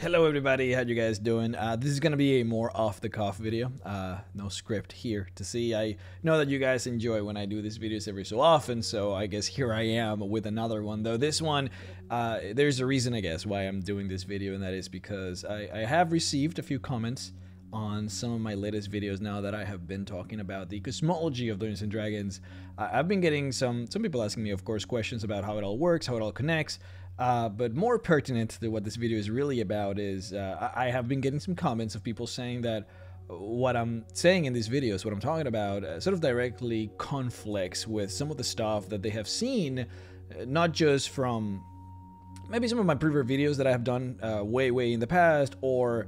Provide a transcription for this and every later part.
Hello everybody, how you guys doing? Uh, this is gonna be a more off the cuff video. Uh, no script here to see. I know that you guys enjoy when I do these videos every so often, so I guess here I am with another one. Though this one, uh, there's a reason I guess why I'm doing this video, and that is because I, I have received a few comments on some of my latest videos now that I have been talking about the cosmology of Dungeons and Dragons. I've been getting some some people asking me, of course, questions about how it all works, how it all connects. Uh, but more pertinent to what this video is really about is uh, I have been getting some comments of people saying that what I'm saying in these videos, what I'm talking about, uh, sort of directly conflicts with some of the stuff that they have seen, uh, not just from maybe some of my previous videos that I have done uh, way, way in the past, or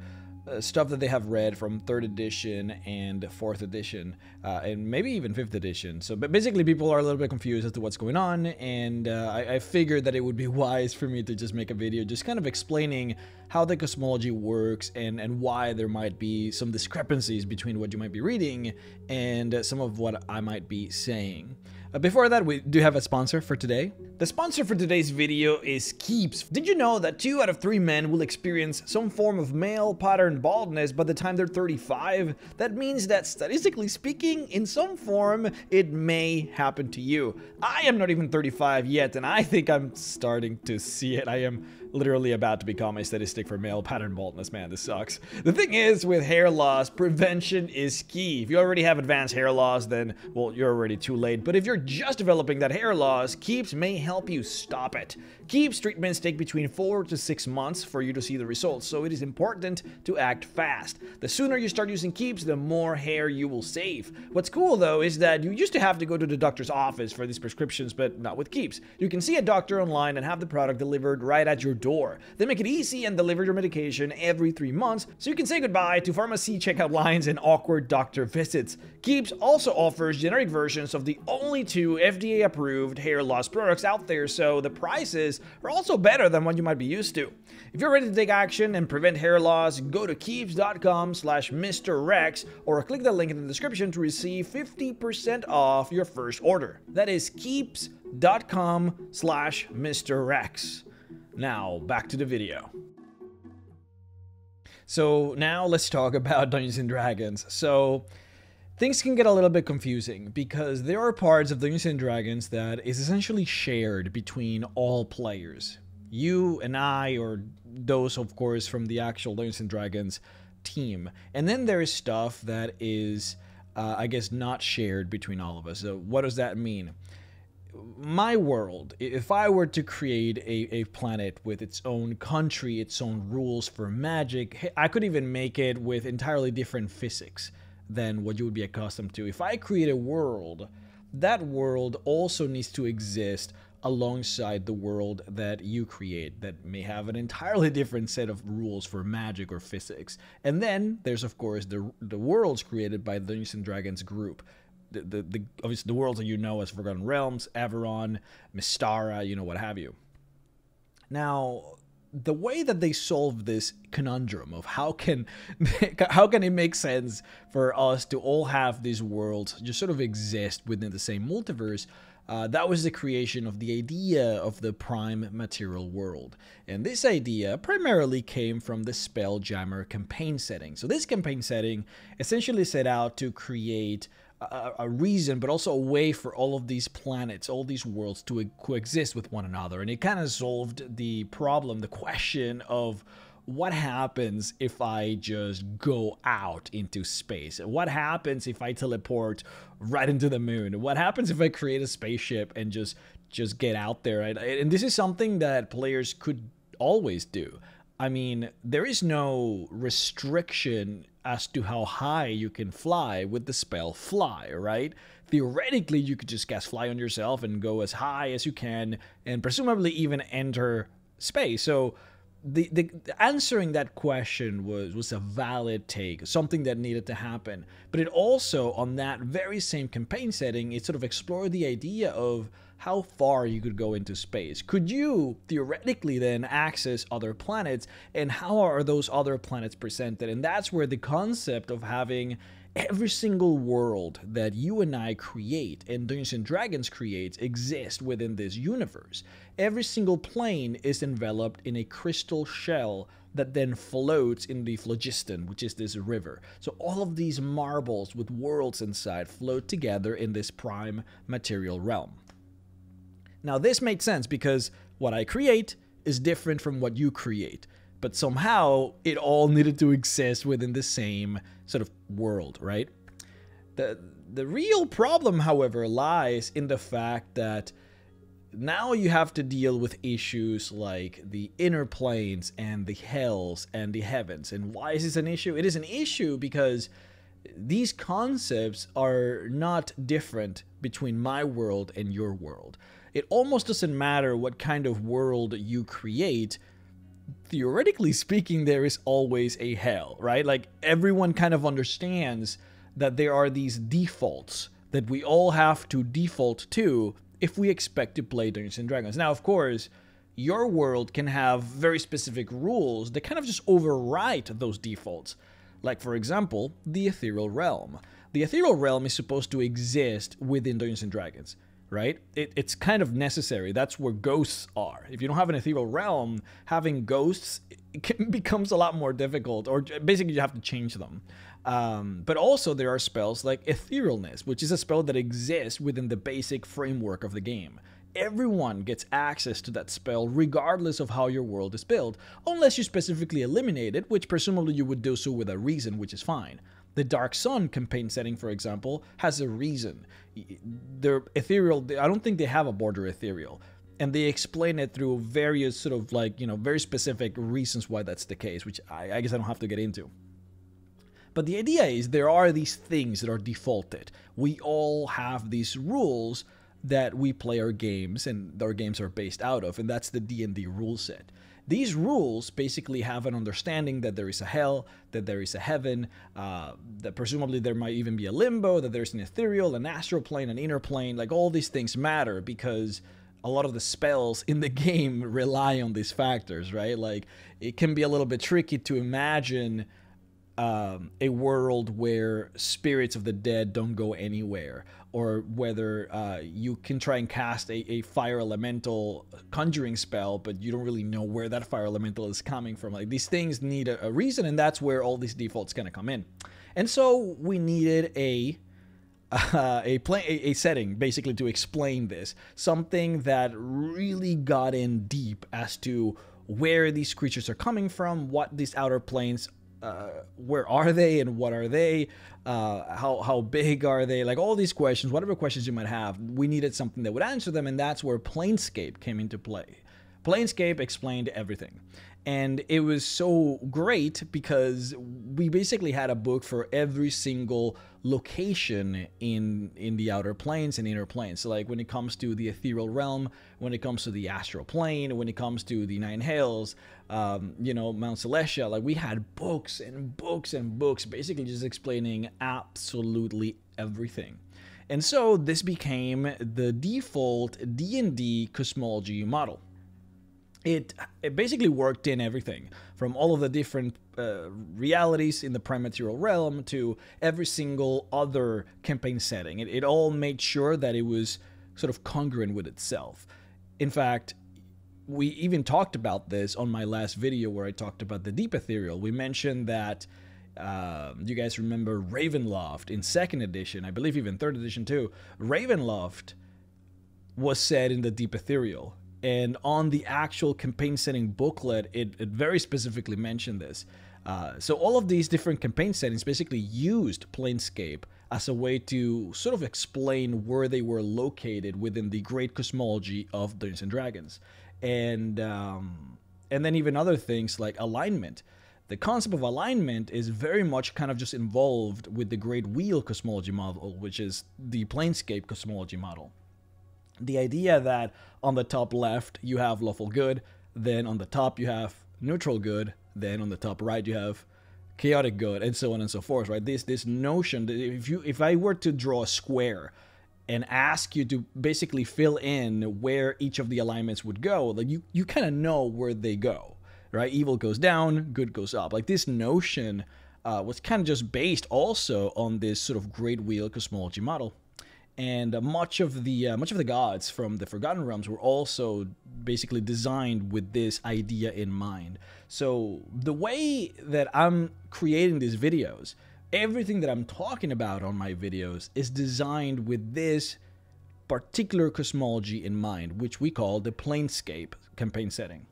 uh, stuff that they have read from third edition and fourth edition, uh, and maybe even fifth edition. So, but basically, people are a little bit confused as to what's going on, and uh, I, I, figured that it would be wise for me to just make a video, just kind of explaining how the cosmology works and and why there might be some discrepancies between what you might be reading and some of what I might be saying. Uh, before that, we do have a sponsor for today. The sponsor for today's video is Keeps. Did you know that 2 out of 3 men will experience some form of male pattern baldness by the time they're 35? That means that statistically speaking, in some form, it may happen to you. I am not even 35 yet, and I think I'm starting to see it. I am literally about to become a statistic for male pattern baldness. Man, this sucks. The thing is, with hair loss, prevention is key. If you already have advanced hair loss, then, well, you're already too late. But if you're just developing that hair loss, Keeps may help you stop it. Keeps treatments take between 4 to 6 months for you to see the results, so it is important to act fast. The sooner you start using Keeps, the more hair you will save. What's cool though is that you used to have to go to the doctor's office for these prescriptions, but not with Keeps. You can see a doctor online and have the product delivered right at your door. They make it easy and deliver your medication every 3 months, so you can say goodbye to pharmacy checkout lines and awkward doctor visits. Keeps also offers generic versions of the only two FDA approved hair loss products out there, so the prices are also better than what you might be used to. If you're ready to take action and prevent hair loss, go to keeps.com slash Mr. Rhexx or click the link in the description to receive 50% off your first order. That is keeps.com slash Mr. Rhexx. Now, back to the video. So now let's talk about Dungeons and Dragons. So things can get a little bit confusing because there are parts of Dungeons and Dragons that is essentially shared between all players. You and I, or those, of course, from the actual Dungeons and Dragons team. And then there is stuff that is, uh, I guess, not shared between all of us. So, what does that mean? My world, if I were to create a, a planet with its own country, its own rules for magic, I could even make it with entirely different physics than what you would be accustomed to. If I create a world, that world also needs to exist alongside the world that you create that may have an entirely different set of rules for magic or physics. And then there's of course the the worlds created by the Dungeons and Dragons group the, the, obviously the worlds that you know as Forgotten Realms, Eberron, Mystara, you know, what have you. Now, the way that they solve this conundrum of how can how can it make sense for us to all have these worlds just sort of exist within the same multiverse uh, that was the creation of the idea of the prime material world. And this idea primarily came from the Spelljammer campaign setting. So, this campaign setting essentially set out to create a, reason, but also a way for all of these planets, all these worlds to coexist with one another. And it kind of solved the problem, the question of what happens if I just go out into space? What happens if I teleport right into the moon? What happens if I create a spaceship and just just get out there? And this is something that players could always do. I mean, there is no restriction as to how high you can fly with the spell fly, right? Theoretically, you could just cast fly on yourself and go as high as you can and presumably even enter space. So the, the, answering that question was was a valid take, something that needed to happen. But it also, on that very same campaign setting, it sort of explored the idea of how far you could go into space. Could you theoretically then access other planets, and how are those other planets presented? And that's where the concept of having every single world that you and I create and Dungeons and Dragons creates exists within this universe. Every single plane is enveloped in a crystal shell that then floats in the phlogiston, which is this river. So all of these marbles with worlds inside float together in this prime material realm. Now, this made sense because what I create is different from what you create, but somehow it all needed to exist within the same sort of world, right? The, the real problem, however, lies in the fact that now you have to deal with issues like the inner planes and the hells and the heavens. And why is this an issue? It is an issue because these concepts are not different between my world and your world. It almost doesn't matter what kind of world you create. Theoretically speaking, there is always a hell, right? Like everyone kind of understands that there are these defaults that we all have to default to if we expect to play Dungeons and Dragons. Now, of course, your world can have very specific rules that kind of just overwrite those defaults. Like, for example, the Ethereal Realm. The Ethereal Realm is supposed to exist within Dungeons and Dragons, right? It, it's kind of necessary. That's where ghosts are. If you don't have an Ethereal Realm, having ghosts becomes a lot more difficult, or basically, you have to change them. Um, but also, there are spells like Etherealness, which is a spell that exists within the basic framework of the game. Everyone gets access to that spell regardless of how your world is built, unless you specifically eliminate it, which presumably you would do so with a reason, which is fine. The Dark Sun campaign setting, for example, has a reason. They're ethereal, I don't think they have a border ethereal. And they explain it through various sort of like, you know, very specific reasons why that's the case, which I, I guess I don't have to get into. But the idea is there are these things that are defaulted. We all have these rules that we play our games and our games are based out of and that's the D&D rule set. These rules basically have an understanding that there is a hell, that there is a heaven, uh, that presumably there might even be a limbo, that there's an ethereal, an astral plane, an inner plane. Like all these things matter because a lot of the spells in the game rely on these factors, right? Like it can be a little bit tricky to imagine um, a world where spirits of the dead don't go anywhere, or whether uh, you can try and cast a, a, fire elemental conjuring spell, but you don't really know where that fire elemental is coming from. Like these things need a, a reason, and that's where all these defaults kind of come in. And so we needed a uh, a, play, a, a setting basically to explain this, something that really got in deep as to where these creatures are coming from, what these outer planes uh, where are they and what are they? Uh, how how big are they? Like all these questions, whatever questions you might have, we needed something that would answer them, and that's where Planescape came into play. Planescape explained everything. And it was so great because we basically had a book for every single location in in the outer planes and inner planes. So like when it comes to the ethereal realm, when it comes to the astral plane, when it comes to the nine hells, um, you know, Mount Celestia, like we had books and books and books basically just explaining absolutely everything. And so this became the default D&D cosmology model it, it basically worked in everything from all of the different uh, realities in the prime material realm to every single other campaign setting. It, it all made sure that it was sort of congruent with itself. In fact, we even talked about this on my last video where I talked about the deep ethereal. We mentioned that uh, you guys remember Ravenloft in second edition, I believe even third edition too. Ravenloft was set in the deep ethereal and on the actual campaign setting booklet, it, it very specifically mentioned this. Uh, so all of these different campaign settings basically used Planescape as a way to sort of explain where they were located within the great cosmology of Dungeons and Dragons, and um, and then even other things like alignment. The concept of alignment is very much kind of just involved with the Great Wheel cosmology model, which is the Planescape cosmology model the idea that on the top left you have lawful good, then on the top you have neutral good, then on the top right you have chaotic good, and so on and so forth. Right? This this notion that if you if I were to draw a square and ask you to basically fill in where each of the alignments would go, like you you kind of know where they go, right? Evil goes down, good goes up. Like this notion uh, was kind of just based also on this sort of great wheel cosmology model. And uh, much of the uh, much of the gods from the Forgotten Realms were also basically designed with this idea in mind. So the way that I'm creating these videos, everything that I'm talking about on my videos is designed with this particular cosmology in mind, which we call the Planescape campaign setting.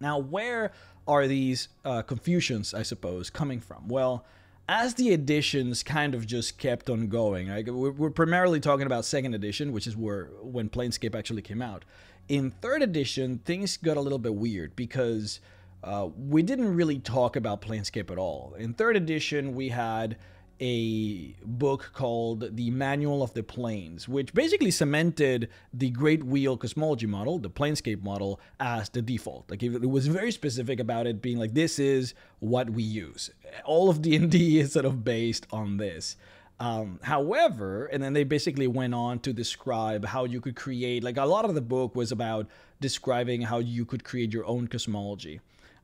Now, where are these uh, confusions, I suppose, coming from? Well, as the editions kind of just kept on going, right? we're primarily talking about second edition, which is where when Planescape actually came out. In third edition, things got a little bit weird because uh, we didn't really talk about Planescape at all. In third edition, we had a book called The Manual of the Planes, which basically cemented the Great Wheel cosmology model, the Planescape model, as the default. Like it was very specific about it being like this is what we use. All of D&D is sort of based on this. Um, however, and then they basically went on to describe how you could create, like a lot of the book was about describing how you could create your own cosmology.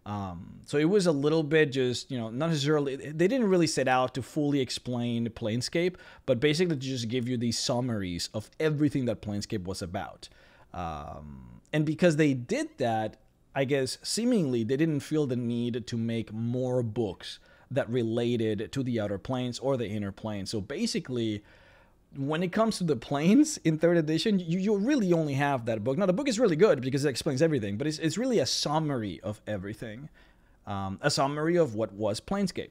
Um, so it was a little bit just, you know, not necessarily, they didn't really set out to fully explain Planescape, but basically to just give you these summaries of everything that Planescape was about. Um, and because they did that, I guess seemingly they didn't feel the need to make more books that related to the outer planes or the inner planes. So basically, when it comes to the planes in third edition, you, you really only have that book. Now, the book is really good because it explains everything, but it's, it's really a summary of everything, um, a summary of what was Planescape.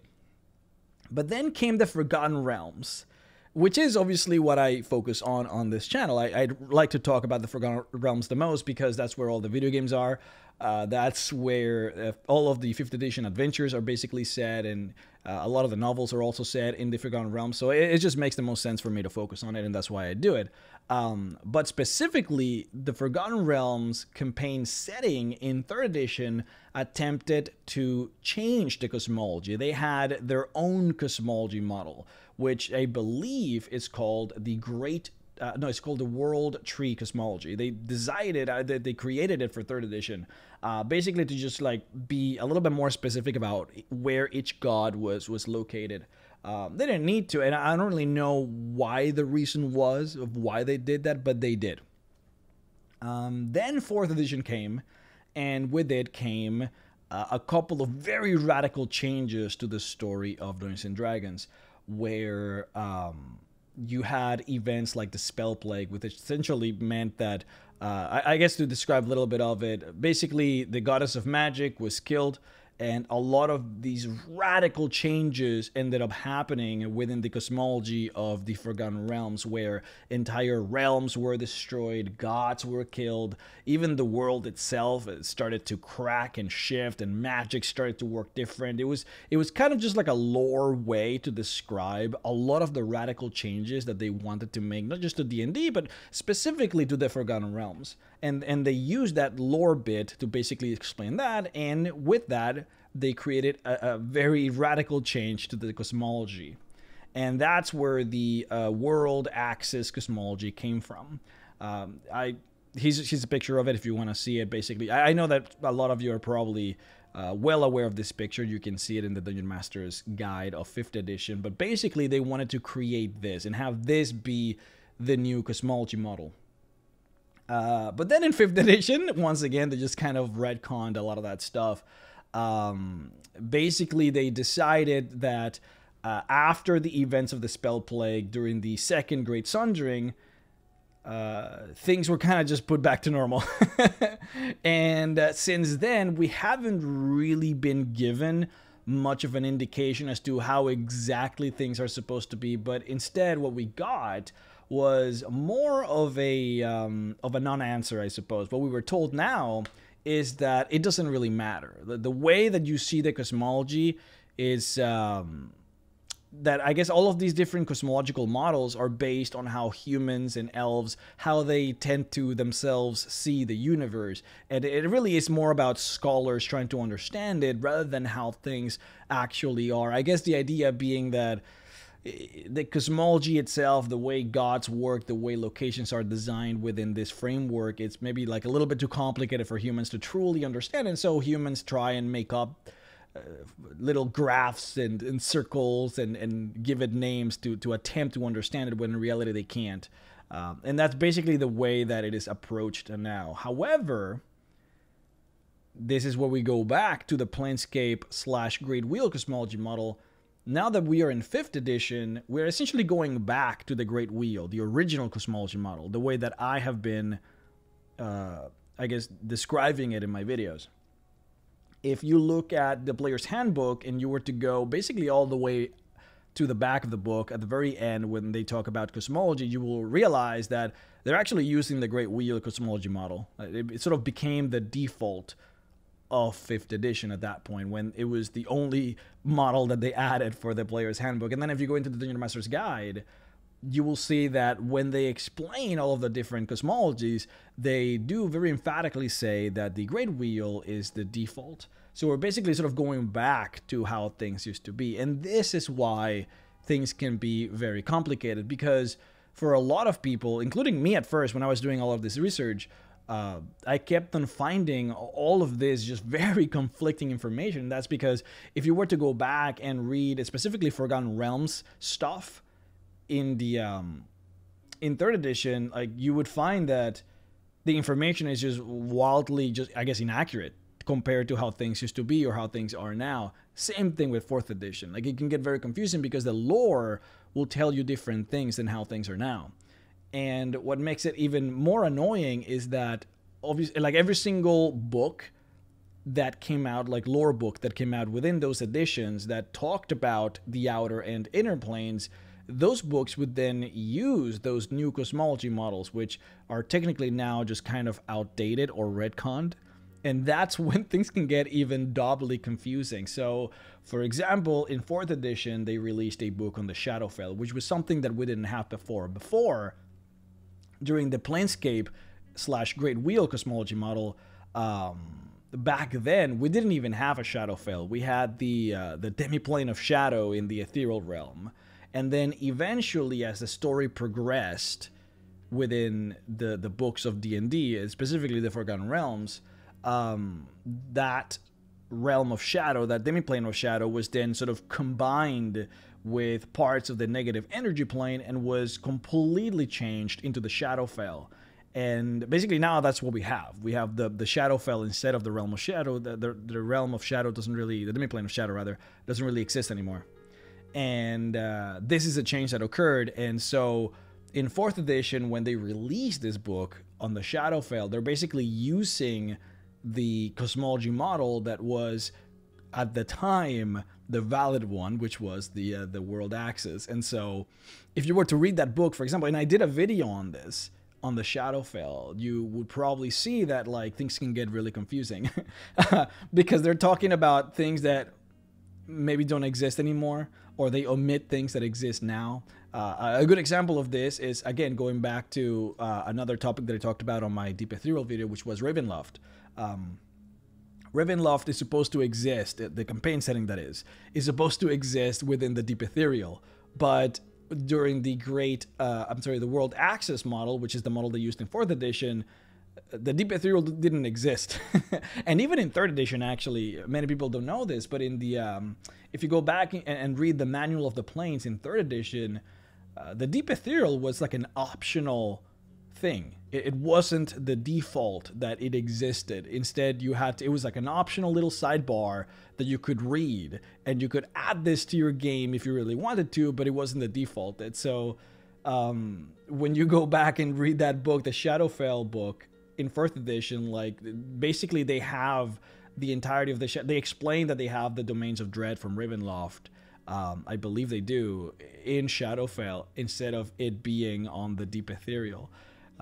But then came the Forgotten Realms, which is obviously what I focus on on this channel. I, would like to talk about the Forgotten Realms the most because that's where all the video games are. Uh, that's where uh, all of the 5th edition adventures are basically set, and uh, a lot of the novels are also set in the Forgotten Realms. So it, it, just makes the most sense for me to focus on it, and that's why I do it. Um, but specifically, the Forgotten Realms campaign setting in 3rd edition attempted to change the cosmology. They had their own cosmology model, which I believe is called the Great uh, no, it's called the World Tree Cosmology. They designed it, uh, they, they, created it for third edition, uh, basically to just like be a little bit more specific about where each god was was located. Um, they didn't need to, and I don't really know why the reason was of why they did that, but they did. Um, then fourth edition came, and with it came uh, a couple of very radical changes to the story of Dungeons and Dragons, where um, you had events like the spell plague, which essentially meant that, uh, I, I, guess to describe a little bit of it, basically the goddess of magic was killed and a lot of these radical changes ended up happening within the cosmology of the Forgotten Realms, where entire realms were destroyed, gods were killed, even the world itself started to crack and shift, and magic started to work different. It was it was kind of just like a lore way to describe a lot of the radical changes that they wanted to make, not just to D and D, but specifically to the Forgotten Realms and and they used that lore bit to basically explain that and with that they created a, a very radical change to the cosmology. And that's where the uh, world axis cosmology came from. Um, i here's, a picture of it if you want to see it basically. I, I, know that a lot of you are probably uh, well aware of this picture. You can see it in the dungeon master's guide of 5th edition. But basically they wanted to create this and have this be the new cosmology model uh, but then in fifth edition, once again, they just kind of retconned a lot of that stuff. Um, basically, they decided that uh, after the events of the Spell Plague during the Second Great Sundering, uh, things were kind of just put back to normal. and uh, since then, we haven't really been given much of an indication as to how exactly things are supposed to be. But instead, what we got was more of a um, of a non-answer, I suppose. What we were told now is that it doesn't really matter. The, the way that you see the cosmology is um, that I guess all of these different cosmological models are based on how humans and elves how they tend to themselves see the universe and it really is more about scholars trying to understand it rather than how things actually are i guess the idea being that the cosmology itself, the way gods work, the way locations are designed within this framework, it's maybe like a little bit too complicated for humans to truly understand. And so humans try and make up uh, little graphs and, and circles and, and give it names to, to attempt to understand it when in reality they can't. Um, and that's basically the way that it is approached now. However, this is where we go back to the Planescape slash Great Wheel cosmology model. Now that we are in 5th edition, we're essentially going back to the Great Wheel, the original cosmology model, the way that I have been, uh, I guess, describing it in my videos. If you look at the player's handbook and you were to go basically all the way to the back of the book at the very end when they talk about cosmology, you will realize that they're actually using the Great Wheel cosmology model. It, it sort of became the default of fifth edition at that point when it was the only model that they added for the player's handbook. And then if you go into the Dungeon Master's Guide, you will see that when they explain all of the different cosmologies, they do very emphatically say that the Great Wheel is the default. So we're basically sort of going back to how things used to be. And this is why things can be very complicated because for a lot of people, including me at first when I was doing all of this research, uh, I kept on finding all of this just very conflicting information. That's because if you were to go back and read specifically Forgotten Realms stuff in the um, in third edition, like you would find that the information is just wildly just I guess inaccurate compared to how things used to be or how things are now. Same thing with fourth edition. Like it can get very confusing because the lore will tell you different things than how things are now. And what makes it even more annoying is that obviously like every single book that came out like lore book that came out within those editions that talked about the outer and inner planes those books would then use those new cosmology models which are technically now just kind of outdated or retconned and that's when things can get even doubly confusing. So, for example, in 4th edition, they released a book on the Shadowfell, which was something that we didn't have before. Before, during the Planescape slash Great Wheel cosmology model, um, back then we didn't even have a Shadowfell. We had the uh, the demiplane of shadow in the ethereal realm, and then eventually, as the story progressed within the the books of D and D, specifically the Forgotten Realms, um, that realm of shadow, that demiplane of shadow, was then sort of combined with parts of the negative energy plane and was completely changed into the Shadowfell. And basically now that's what we have. We have the the Shadowfell instead of the realm of shadow. The, the, the realm of shadow doesn't really, the demiplane of shadow rather, doesn't really exist anymore. And uh, this is a change that occurred. And so in fourth edition, when they released this book on the Shadowfell, they're basically using the cosmology model that was at the time the valid one, which was the uh, the world axis. And so, if you were to read that book, for example, and I did a video on this on the Shadowfell, you would probably see that like things can get really confusing because they're talking about things that maybe don't exist anymore or they omit things that exist now. Uh, a good example of this is again going back to uh, another topic that I talked about on my Deep Ethereal video, which was Ravenloft. Um, Ravenloft is supposed to exist, the campaign setting that is, is supposed to exist within the Deep Ethereal, but during the great, uh, I'm sorry, the World Axis model, which is the model they used in 4th edition, the Deep Ethereal didn't exist. and even in 3rd edition, actually, many people don't know this, but in the, um, if you go back and, and, read the Manual of the Planes in 3rd edition, uh, the Deep Ethereal was like an optional thing. It, wasn't the default that it existed. Instead, you had to, it was like an optional little sidebar that you could read, and you could add this to your game if you really wanted to, but it wasn't the default. And so, um, when you go back and read that book, the Shadowfell book in first edition, like basically they have the entirety of the sh- they explain that they have the domains of dread from Ravenloft. Um, I believe they do in Shadowfell instead of it being on the Deep Ethereal.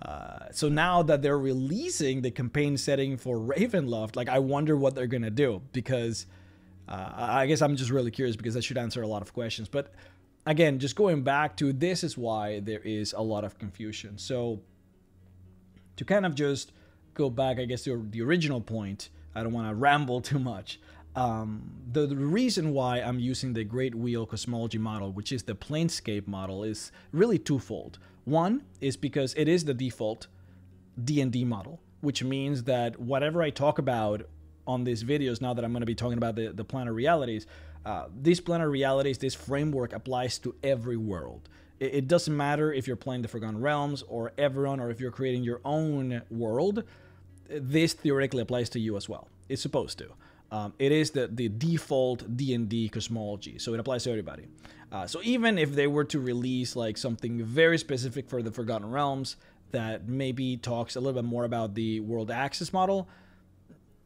Uh, so now that they're releasing the campaign setting for Ravenloft, like I wonder what they're gonna do because uh, I guess I'm just really curious because that should answer a lot of questions. But again, just going back to this is why there is a lot of confusion. So to kind of just go back, I guess to the original point, I don't want to ramble too much. Um, the, the, reason why I'm using the Great Wheel cosmology model, which is the Planescape model, is really twofold. One is because it is the default D&D model, which means that whatever I talk about on these videos now that I'm going to be talking about the, the planar realities. Uh, these planar realities, this framework applies to every world. It, it doesn't matter if you're playing the Forgotten Realms or Eberron or if you're creating your own world. This theoretically applies to you as well. It's supposed to. Um, it is the, the default D&D cosmology, so it applies to everybody. Uh, so even if they were to release like something very specific for the Forgotten Realms that maybe talks a little bit more about the world axis model,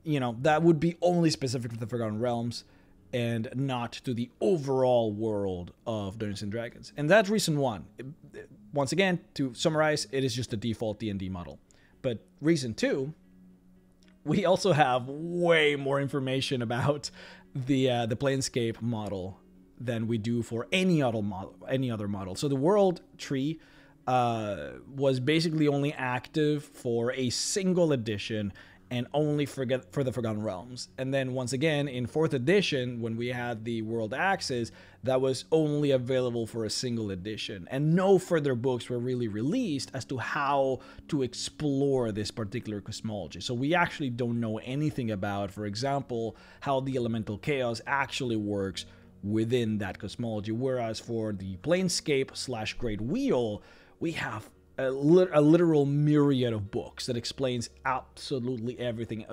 you know, that would be only specific to the Forgotten Realms and not to the overall world of Dungeons and Dragons. And that's reason one. Once again, to summarize, it is just the default D&D model. But reason two we also have way more information about the uh, the Planescape model than we do for any other model. Any other model. So the world tree uh, was basically only active for a single edition and only forget for the Forgotten Realms. And then once again in fourth edition, when we had the World Axis, that was only available for a single edition, and no further books were really released as to how to explore this particular cosmology. So we actually don't know anything about, for example, how the elemental chaos actually works within that cosmology. Whereas for the Planescape slash Great Wheel, we have a, a, literal myriad of books that explains absolutely everything.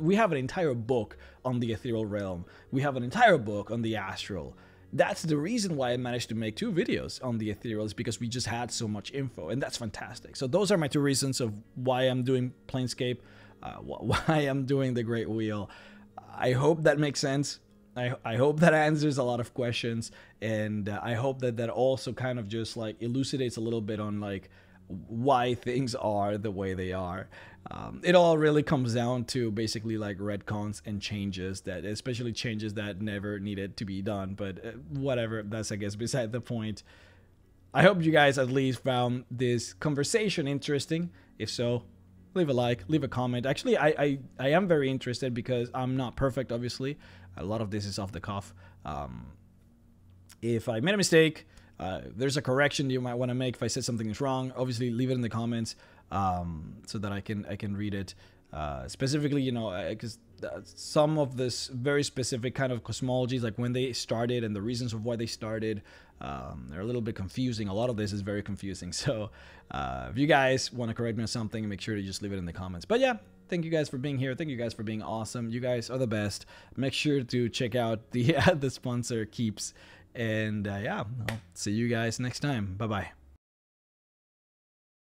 We have an entire book on the ethereal realm. We have an entire book on the astral. That's the reason why I managed to make two videos on the ethereal is because we just had so much info, and that's fantastic. So those are my two reasons of why I'm doing Planescape, uh, why I'm doing the Great Wheel. I hope that makes sense. I, I hope that answers a lot of questions, and uh, I hope that that also kind of just like elucidates a little bit on like why things are the way they are. Um, it all really comes down to basically like retcons and changes that, especially changes that never needed to be done. But uh, whatever, that's I guess beside the point. I hope you guys at least found this conversation interesting. If so, leave a like, leave a comment. Actually, I, I, I am very interested because I'm not perfect, obviously. A lot of this is off the cuff. Um, if I made a mistake, uh, there's a correction you might want to make if I said something is wrong. Obviously, leave it in the comments um, so that I can I can read it. Uh, specifically, you know, because uh, some of this very specific kind of cosmologies, like when they started and the reasons of why they started, um, they're a little bit confusing. A lot of this is very confusing. So, uh, if you guys want to correct me on something, make sure to just leave it in the comments. But yeah, thank you guys for being here. Thank you guys for being awesome. You guys are the best. Make sure to check out the the sponsor Keeps and uh, yeah, I'll see you guys next time. Bye bye.